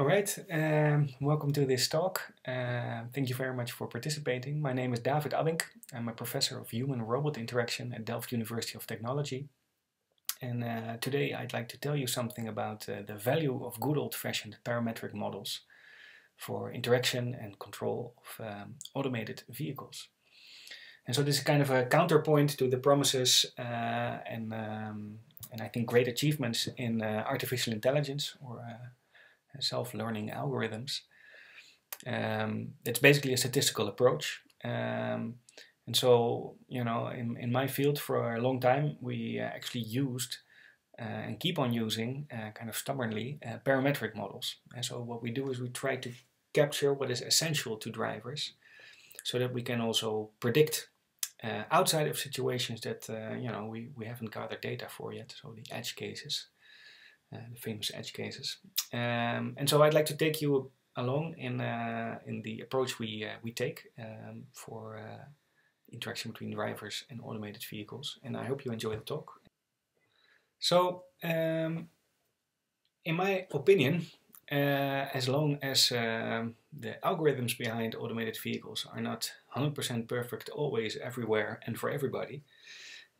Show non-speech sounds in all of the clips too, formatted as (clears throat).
All right, um, welcome to this talk. Uh, thank you very much for participating. My name is David Abbink. I'm a professor of human-robot interaction at Delft University of Technology. And uh, today I'd like to tell you something about uh, the value of good old-fashioned parametric models for interaction and control of um, automated vehicles. And so this is kind of a counterpoint to the promises uh, and, um, and I think great achievements in uh, artificial intelligence or uh, self-learning algorithms. Um, it's basically a statistical approach. Um, and so, you know, in, in my field for a long time, we uh, actually used uh, and keep on using uh, kind of stubbornly uh, parametric models. And so what we do is we try to capture what is essential to drivers so that we can also predict uh, outside of situations that, uh, you know, we, we haven't gathered data for yet, so the edge cases. Uh, the famous edge cases. Um, and so I'd like to take you along in uh, in the approach we uh, we take um, for interaction between drivers and automated vehicles. And I hope you enjoy the talk. So, um, in my opinion, uh, as long as uh, the algorithms behind automated vehicles are not 100% perfect always, everywhere, and for everybody,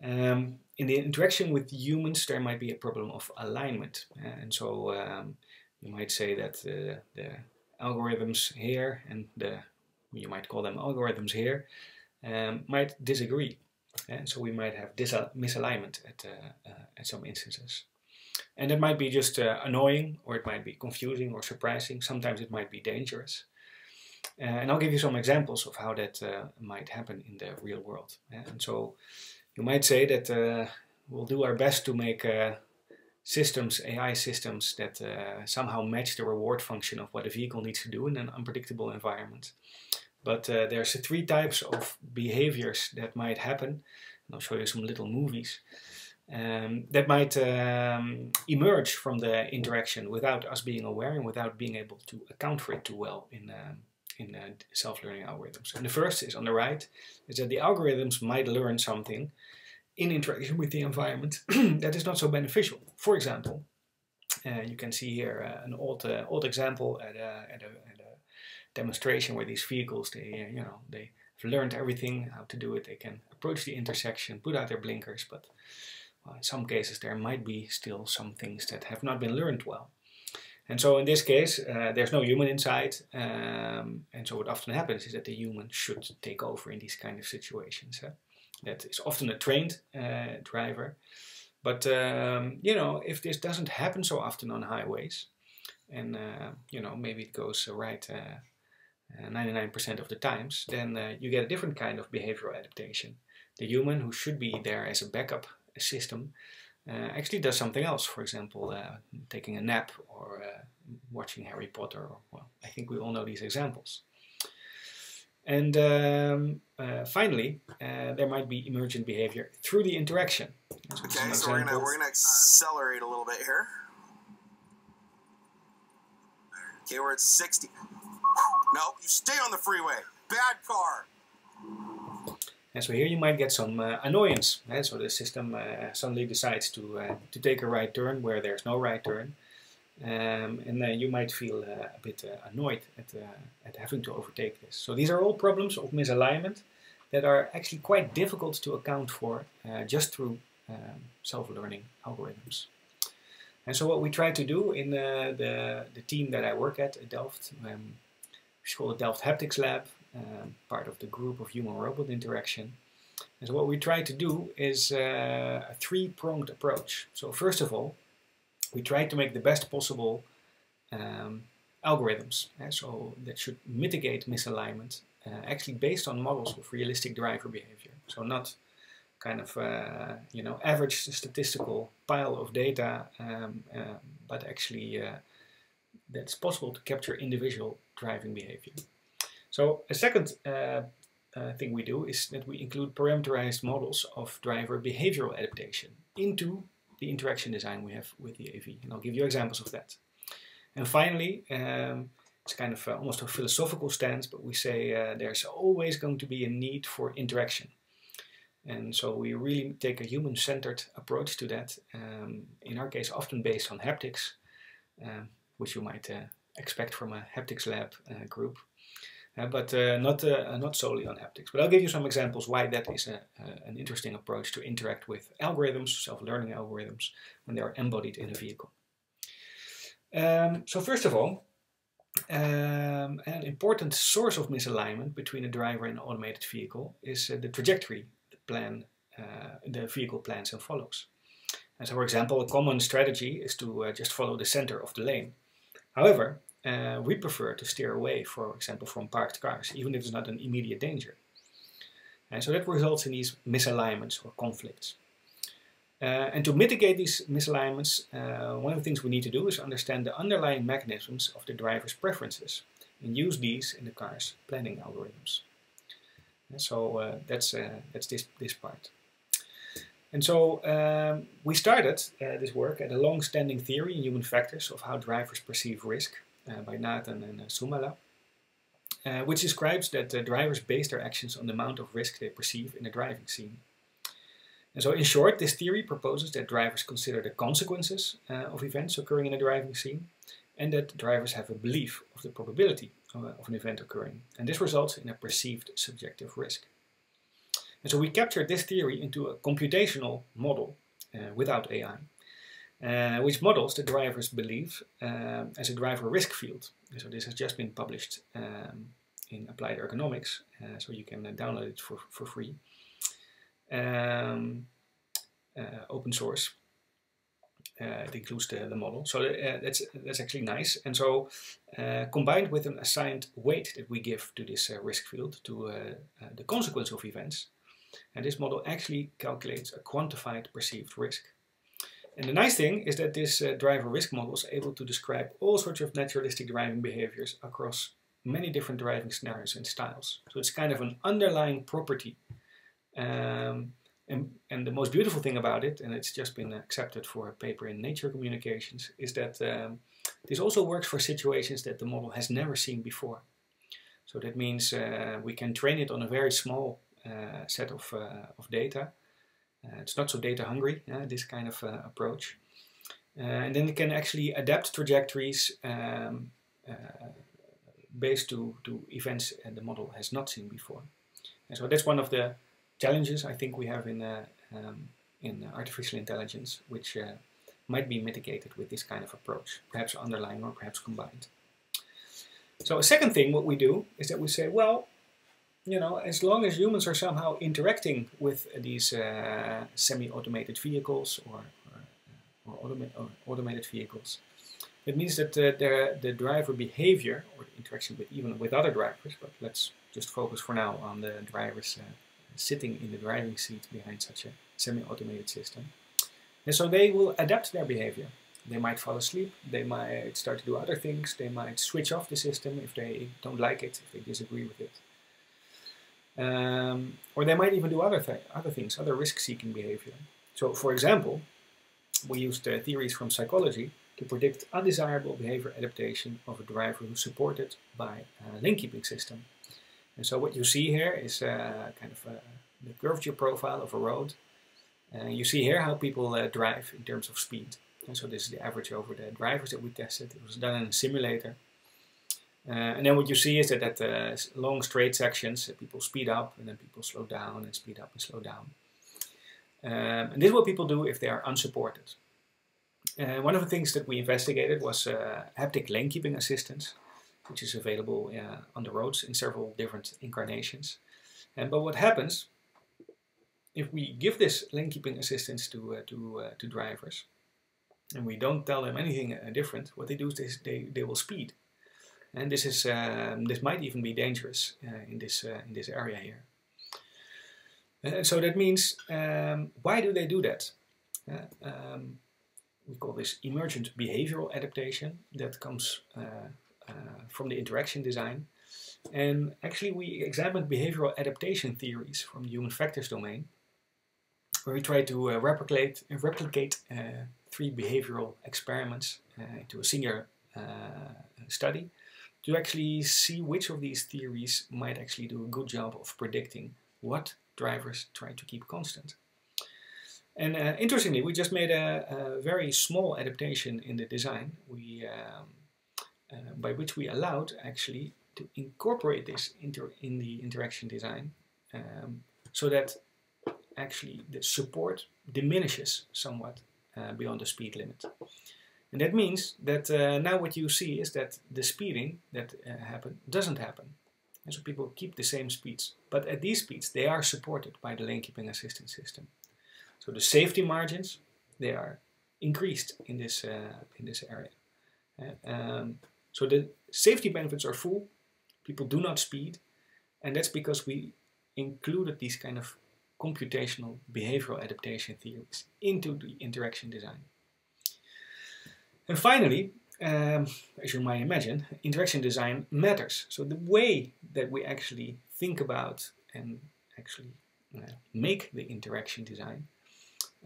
um, in the interaction with humans, there might be a problem of alignment. Uh, and so um, you might say that uh, the algorithms here and the, you might call them algorithms here, um, might disagree. And so we might have misalignment at, uh, uh, at some instances. And it might be just uh, annoying, or it might be confusing or surprising. Sometimes it might be dangerous. Uh, and I'll give you some examples of how that might happen in the real world. And so you might say that uh, we'll do our best to make uh, systems, AI systems, that uh, somehow match the reward function of what a vehicle needs to do in an unpredictable environment. But uh, there's three types of behaviors that might happen. And I'll show you some little movies. Um, that might um, emerge from the interaction without us being aware and without being able to account for it too well in um, in uh, self-learning algorithms. And the first is on the right, is that the algorithms might learn something in interaction with the environment (clears throat) that is not so beneficial. For example, uh, you can see here uh, an old uh, old example at a, at, a, at a, demonstration where these vehicles, they uh, you know they have learned everything how to do it. They can approach the intersection, put out their blinkers, but well, in some cases there might be still some things that have not been learned well. And so in this case, uh, there's no human inside. Um, and so what often happens is that the human should take over in these kind of situations. That is often a trained uh, driver. But, um, you know, if this doesn't happen so often on highways, and, uh, you know, maybe it goes right 99% uh, of the times, then uh, you get a different kind of behavioral adaptation. The human who should be there as a backup system uh, actually does something else. For example, uh, taking a nap or uh, watching Harry Potter. Or, well, I think we all know these examples. And um, uh, finally, uh, there might be emergent behavior through the interaction. Okay, so we're gonna we're gonna accelerate a little bit here. Okay, we're at 60. No, you stay on the freeway. Bad car. And so here you might get some uh, annoyance. Right? So the system uh, suddenly decides to, uh, to take a right turn where there's no right turn. Um, and then you might feel uh, a bit uh, annoyed at, uh, at having to overtake this. So these are all problems of misalignment that are actually quite difficult to account for just through um, self-learning algorithms. And so what we try to do in the, the team that I work at at Delft, um, is called the Delft Haptics Lab, um, part of the group of human-robot interaction. And so what we try to do is uh, a three-pronged approach. So first of all, we try to make the best possible um, algorithms, uh, so that should mitigate misalignment, uh, actually based on models of realistic driver behavior. So not kind of uh, you know average statistical pile of data, um, uh, but actually uh, that's possible to capture individual driving behavior. So a second uh, uh, thing we do is that we include parameterized models of driver behavioral adaptation into the interaction design we have with the AV. And I'll give you examples of that. And finally, um, it's kind of uh, almost a philosophical stance, but we say uh, there's always going to be a need for interaction. And so we really take a human-centered approach to that, um, in our case often based on haptics, um, which you might uh, expect from a haptics lab group. Uh, but uh, not uh, not solely on haptics. But I'll give you some examples why that is a, an interesting approach to interact with algorithms, self-learning algorithms, when they are embodied in a vehicle. Um, so first of all, um, an important source of misalignment between a driver and an automated vehicle is uh, the trajectory the plan uh, the vehicle plans and follows. And so, for example, a common strategy is to uh, just follow the center of the lane. However, uh, we prefer to steer away, for example, from parked cars, even if it's not an immediate danger. And so that results in these misalignments or conflicts. Uh, and to mitigate these misalignments, uh, one of the things we need to do is understand the underlying mechanisms of the driver's preferences and use these in the car's planning algorithms. And so uh, that's, uh, that's this, this part. And so um, we started uh, this work at a long-standing theory in human factors of how drivers perceive risk by Näätänen and Summala, which describes that drivers base their actions on the amount of risk they perceive in the driving scene. And so in short, this theory proposes that drivers consider the consequences uh, of events occurring in a driving scene and that drivers have a belief of the probability of, of an event occurring. And this results in a perceived subjective risk. And so we captured this theory into a computational model uh, without AI, uh, which models the driver's belief uh, as a driver risk field. So this has just been published um, in Applied Ergonomics, uh, so you can download it for, for free um, open source. It includes the, the model. So that's, that's actually nice. And so combined with an assigned weight that we give to this risk field, to the consequence of events, and this model actually calculates a quantified perceived risk. And the nice thing is that this uh, driver risk model is able to describe all sorts of naturalistic driving behaviors across many different driving scenarios and styles. So it's kind of an underlying property um, and, and, the most beautiful thing about it, and it's just been accepted for a paper in Nature Communications, is that um, this also works for situations that the model has never seen before. So that means uh, we can train it on a very small uh, set of, uh, of data. Uh, it's not so data hungry, uh, this kind of uh, approach. and then it can actually adapt trajectories um, based to, to events the model has not seen before. And so that's one of the challenges I think we have in, um, in artificial intelligence, which might be mitigated with this kind of approach, perhaps underlying or perhaps combined. So a second thing what we do is that we say, well, you know, as long as humans are somehow interacting with these uh, semi-automated vehicles or, or, or, automa or, automated vehicles, it means that uh, the, the driver behavior or the interaction with even with other drivers, but let's just focus for now on the driver's uh, sitting in the driving seat behind such a semi-automated system. And so they will adapt their behavior. They might fall asleep, they might start to do other things, they might switch off the system if they don't like it, if they disagree with it. Um, or they might even do other, th other things, other risk-seeking behavior. So for example, we used uh, theories from psychology to predict undesirable behavior adaptation of a driver who's supported by a lane keeping system. And so what you see here is uh, kind of uh, the curvature profile of a road. Uh, you see here how people uh, drive in terms of speed. And so this is the average over the drivers that we tested. It was done in a simulator. Uh, and then what you see is that at uh, long straight sections, people speed up and then people slow down and speed up and slow down. Um, and this is what people do if they are unsupported. one of the things that we investigated was haptic lane keeping assistance which is available uh, on the roads in several different incarnations. And but what happens if we give this lane keeping assistance to uh, to uh, to drivers, and we don't tell them anything uh, different, what they do is they they will speed, and this is um, this might even be dangerous uh, in this uh, in this area here. And so that means um, why do they do that? Um, we call this emergent behavioral adaptation that comes uh, from the interaction design. And actually we examined behavioral adaptation theories from the human factors domain, where we tried to uh, replicate, replicate uh, three behavioral experiments into a senior study to actually see which of these theories might actually do a good job of predicting what drivers try to keep constant. And uh, interestingly, we just made a, a, very small adaptation in the design. We um, uh, by which we allowed actually to incorporate this in the interaction design um, so that actually the support diminishes somewhat uh, beyond the speed limit. And that means that uh, now what you see is that the speeding that uh, doesn't happen. And so people keep the same speeds. But at these speeds, they are supported by the lane keeping assistance system. So the safety margins, they are increased in this, uh, in this area. Uh, um, so the safety benefits are full, people do not speed, and that's because we included these kind of computational behavioral adaptation theories into the interaction design. And finally, um, as you might imagine, interaction design matters. So the way that we actually think about and actually uh, make the interaction design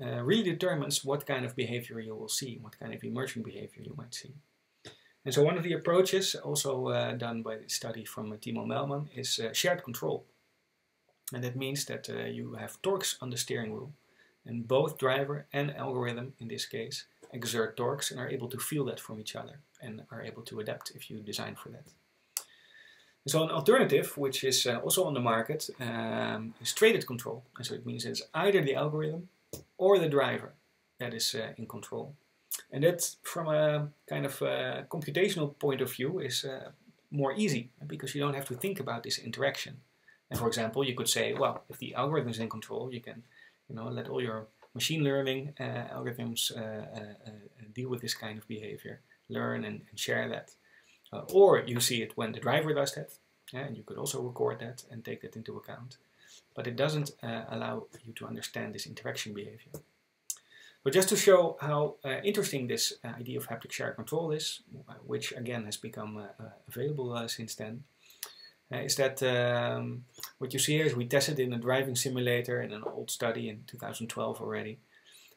uh, really determines what kind of behavior you will see, what kind of emerging behavior you might see. And so one of the approaches, also uh, done by the study from uh, Timo Melman, is uh, shared control. And that means that uh, you have torques on the steering wheel, and both driver and algorithm, in this case, exert torques and are able to feel that from each other and are able to adapt if you design for that. So an alternative, which is uh, also on the market, um, is traded control. And so it means it's either the algorithm or the driver that is uh, in control. And that, from a kind of uh, computational point of view, is uh, more easy because you don't have to think about this interaction. And for example, you could say, well, if the algorithm is in control, you can, you know, let all your machine learning uh, algorithms uh, uh, deal with this kind of behavior, learn and, and share that. or you see it when the driver does that, yeah, and you could also record that and take that into account. But it doesn't allow you to understand this interaction behavior. But just to show how uh, interesting this uh, idea of haptic shared control is, which again has become uh, available since then, is that um, what you see here is we tested in a driving simulator in an old study in 2012 already.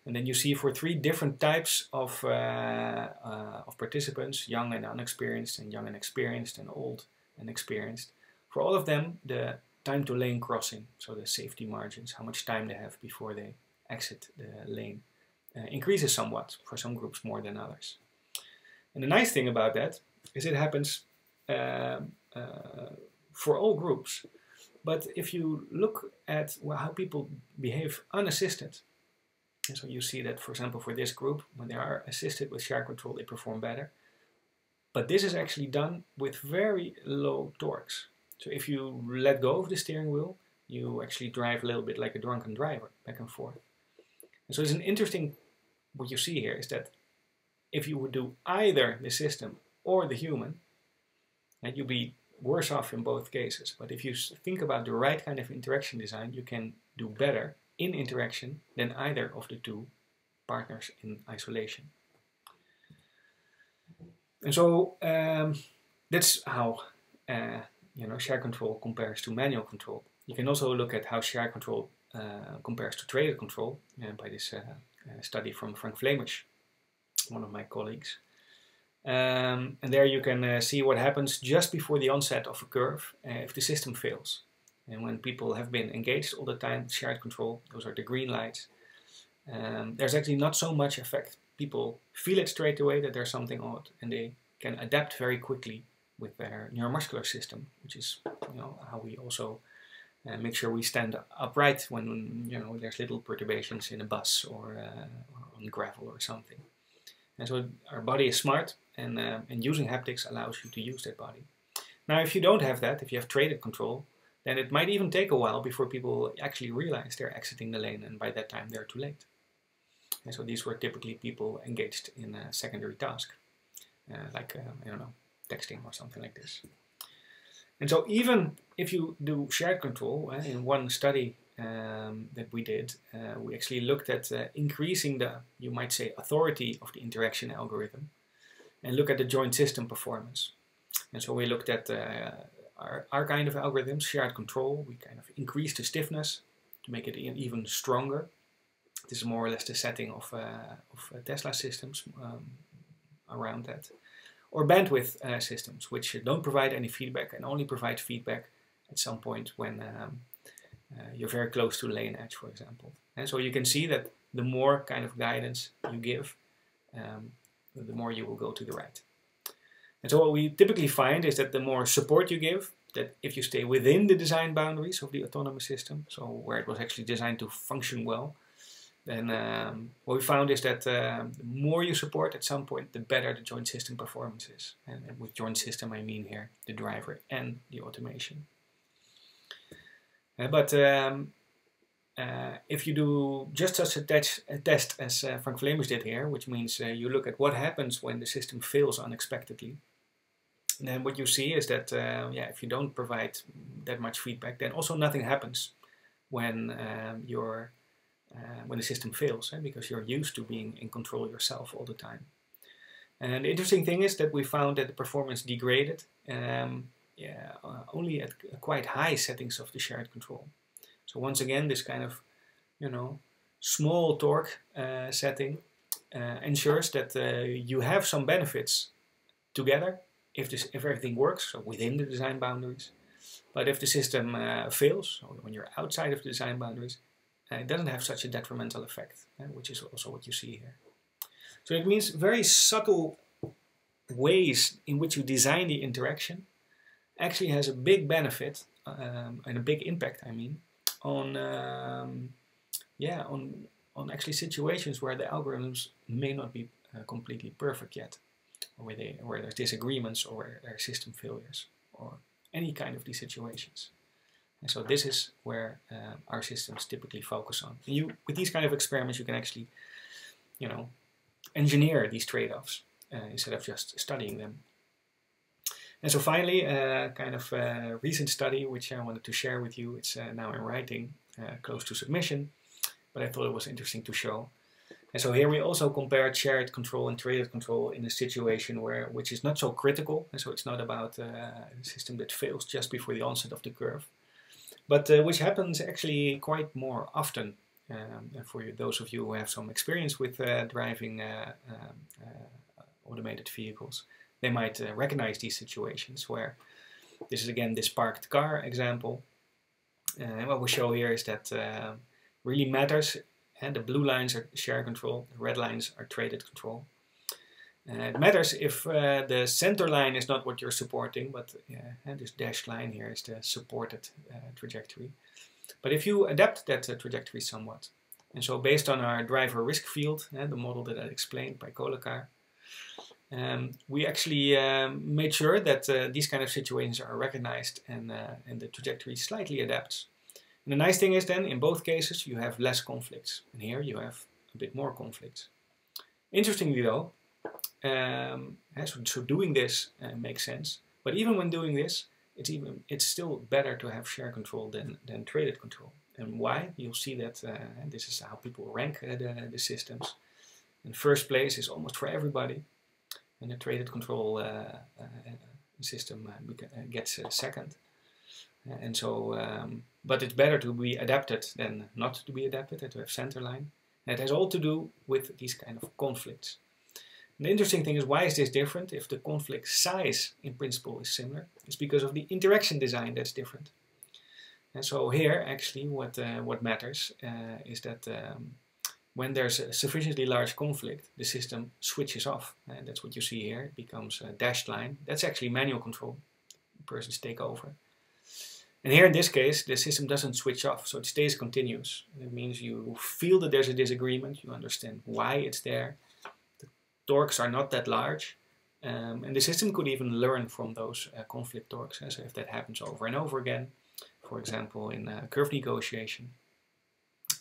And then you see for three different types of, uh, uh, of participants, young and unexperienced, and young and experienced, and old and experienced. For all of them, the time to lane crossing, so the safety margins, how much time they have before they exit the lane, uh, increases somewhat, for some groups more than others. And the nice thing about that is it happens um, uh, for all groups. But if you look at well, how people behave unassisted, so you see that, for example, for this group, when they are assisted with shared control, they perform better. But this is actually done with very low torques. So if you let go of the steering wheel, you actually drive a little bit like a drunken driver, back and forth. And so it's an interesting, what you see here is that if you would do either the system or the human, and you'd be worse off in both cases. But if you think about the right kind of interaction design, you can do better in interaction than either of the two partners in isolation. And so um, that's how uh, you know share control compares to manual control. You can also look at how share control uh, compares to traded control uh, by this uh, uh, study from Frank Flemisch, one of my colleagues. Um, and there you can uh, see what happens just before the onset of a curve uh, if the system fails. And when people have been engaged all the time, shared control, those are the green lights, um, there's actually not so much effect. People feel it straight away that there's something odd and they can adapt very quickly with their neuromuscular system, which is you know how we also uh, make sure we stand upright when you know there's little perturbations in a bus or, uh, or on gravel or something. And so our body is smart, and, uh, and using haptics allows you to use that body. Now, if you don't have that, if you have traded control, then it might even take a while before people actually realize they're exiting the lane, and by that time they're too late. And so these were typically people engaged in a secondary task, uh, like, uh, I don't know, texting or something like this. And so even if you do shared control, uh, in one study um, that we did, uh, we actually looked at uh, increasing the, you might say, authority of the interaction algorithm and look at the joint system performance. And so we looked at uh, our, our kind of algorithms, shared control. We kind of increased the stiffness to make it even stronger. This is more or less the setting of, uh, of uh, Tesla systems um, around that. Or bandwidth uh, systems, which don't provide any feedback and only provide feedback at some point when um, you're very close to lane edge, for example. And so you can see that the more kind of guidance you give, um, the more you will go to the right. And so what we typically find is that the more support you give, that if you stay within the design boundaries of the autonomous system, so where it was actually designed to function well, then um, what we found is that um, the more you support at some point, the better the joint system performance is. And with joint system, I mean here the driver and the automation. Uh, but um, uh, if you do just such a, a test as uh, Frank Flemisch did here, which means uh, you look at what happens when the system fails unexpectedly, then what you see is that uh, yeah, if you don't provide that much feedback, then also nothing happens when um, your uh, when the system fails, eh, because you're used to being in control yourself all the time. And the interesting thing is that we found that the performance degraded um, yeah, uh, only at quite high settings of the shared control. So once again, this kind of, you know, small torque uh, setting uh, ensures that uh, you have some benefits together if this if everything works, so within the design boundaries. But if the system uh, fails, or when you're outside of the design boundaries, uh, it doesn't have such a detrimental effect, which is also what you see here. So it means very subtle ways in which you design the interaction actually has a big benefit um, and a big impact, I mean, on um, yeah on on actually situations where the algorithms may not be uh, completely perfect yet, or where they where there's disagreements or where there are system failures or any kind of these situations. And so this is where uh, our systems typically focus on. And you, with these kind of experiments, you can actually, you know, engineer these trade-offs uh, instead of just studying them. And so finally, a uh, kind of a recent study which I wanted to share with you. It's uh, now in writing, uh, close to submission, but I thought it was interesting to show. And so here we also compared shared control and traded control in a situation where which is not so critical. And so it's not about uh, a system that fails just before the onset of the curve, but uh, which happens actually quite more often. Um, for you, those of you who have some experience with uh, driving um, automated vehicles, they might uh, recognize these situations where this is again this parked car example. Uh, and what we show here is that uh, really matters and the blue lines are share control, the red lines are traded control. Uh, it matters if uh, the center line is not what you're supporting, but uh, this dashed line here is the supported trajectory. But if you adapt that trajectory somewhat, and so based on our driver risk field, the model that I explained by Kolekar, um, we actually um, made sure that uh, these kind of situations are recognized and, uh, and the trajectory slightly adapts. And the nice thing is then, in both cases, you have less conflicts. And here you have a bit more conflicts. Interestingly though, um, so, so, doing this uh, makes sense. But even when doing this, it's even it's still better to have share control than, than traded control. And why? You'll see that uh, this is how people rank uh, the, the systems. In first place is almost for everybody and the traded control uh, uh, system uh, gets second. and so, um, but it's better to be adapted than not to be adapted and to have center line. And it has all to do with these kind of conflicts. And the interesting thing is why is this different if the conflict size in principle is similar? It's because of the interaction design that's different. And so here actually what, uh, what matters uh, is that um, when there's a sufficiently large conflict, the system switches off. And that's what you see here. It becomes a dashed line. That's actually manual control. Persons take over. And here in this case, the system doesn't switch off, so it stays continuous. It means you feel that there's a disagreement, you understand why it's there. The torques are not that large, um, and the system could even learn from those uh, conflict torques. So if that happens over and over again, for example, in curve negotiation,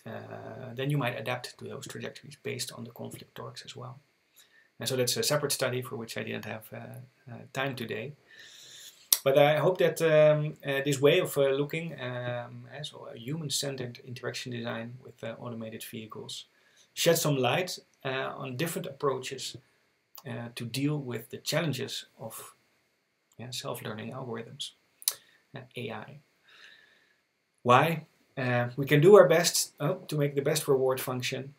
uh, then you might adapt to those trajectories based on the conflict torques as well. And so that's a separate study for which I didn't have uh, uh, time today. But I hope that um, uh, this way of uh, looking, um, so a human-centered interaction design with automated vehicles, shed some light on different approaches to deal with the challenges of yeah, self-learning algorithms, AI. Why? Uh, we can do our best uh, to make the best reward function.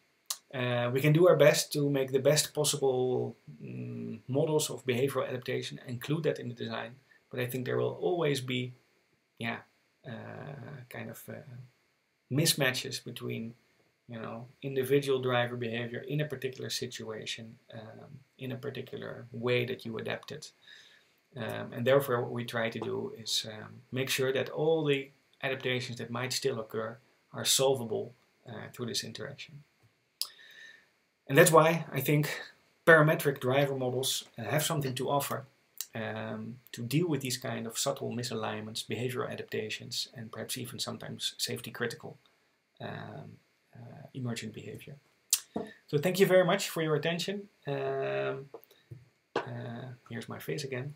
Uh, we can do our best to make the best possible um, models of behavioral adaptation, include that in the design. But I think there will always be, yeah, uh, kind of uh, mismatches between, you know, individual driver behavior in a particular situation, um, in a particular way that you adapt it. Um, and therefore, what we try to do is um, make sure that all the adaptations that might still occur are solvable uh, through this interaction. And that's why I think parametric driver models uh, have something to offer um, to deal with these kind of subtle misalignments, behavioral adaptations, and perhaps even sometimes safety critical um, uh, emergent behavior. So thank you very much for your attention. Um, uh, here's my face again.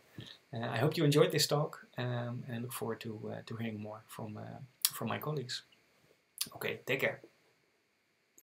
Uh, I hope you enjoyed this talk um, and I look forward to, uh, to hearing more from, uh, from my colleagues. Okay, take care.